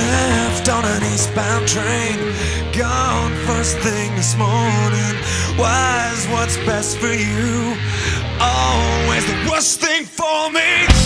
left on an eastbound train. Gone first thing this morning. Wise, what's best for you? Always the worst thing for me.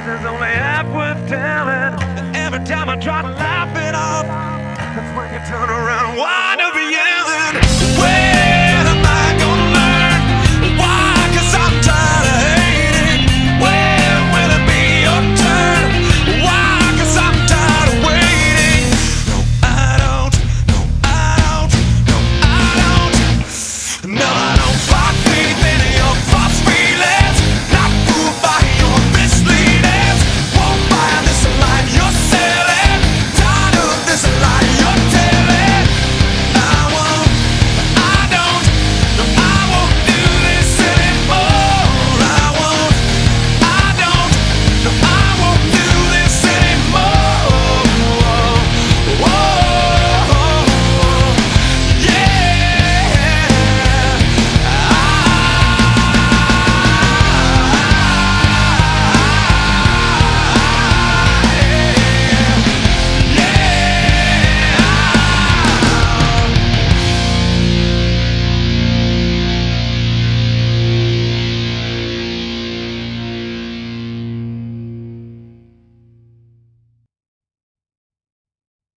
Cause it's only half worth telling. And every time I try to laugh it off, that's when you turn around and.